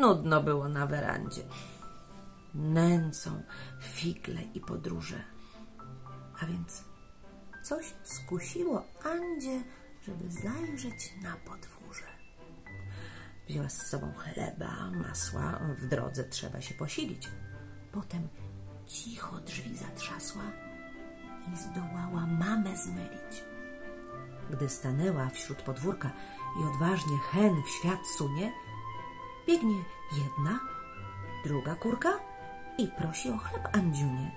Nudno było na werandzie. Nęcą, figle i podróże. A więc coś skusiło Andzie, żeby zajrzeć na podwórze. Wzięła z sobą chleba, masła, w drodze trzeba się posilić. Potem cicho drzwi zatrzasła i zdołała mamę zmylić. Gdy stanęła wśród podwórka i odważnie hen w świat sunie, biegnie jedna, druga kurka i prosi o chleb Andziunie.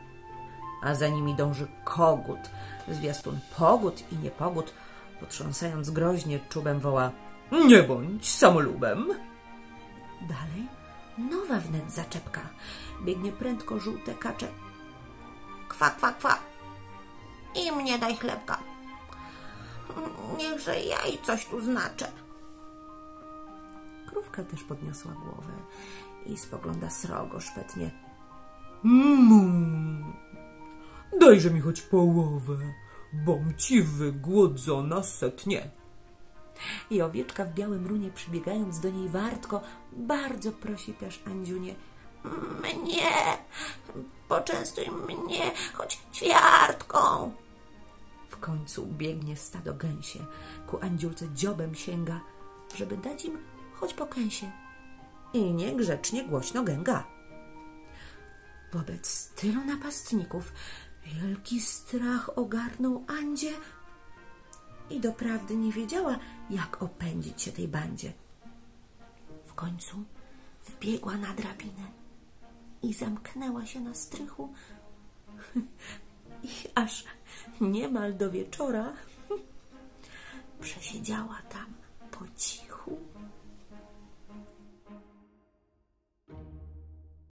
A za nimi dąży kogut, zwiastun pogód i niepogód, potrząsając groźnie czubem woła Nie bądź samolubem. Dalej nowa wnet zaczepka. Biegnie prędko żółte kacze. Kwa, kwa, kwa. I mnie daj chlebka. Niechże ja i coś tu znaczę. Krówka też podniosła głowę i spogląda srogo szpetnie. Mmm, dajże mi choć połowę, bom ci wygłodzona setnie. I owieczka w białym runie przybiegając do niej wartko, bardzo prosi też Andziunię. Mnie, poczęstuj mnie choć ćwiartką. W końcu biegnie stado gęsie, ku Andziulce dziobem sięga, żeby dać im choć po kęsie. I niegrzecznie głośno gęga. Wobec tylu napastników wielki strach ogarnął Andzie i doprawdy nie wiedziała, jak opędzić się tej bandzie. W końcu wbiegła na drabinę i zamknęła się na strychu. I aż niemal do wieczora przesiedziała.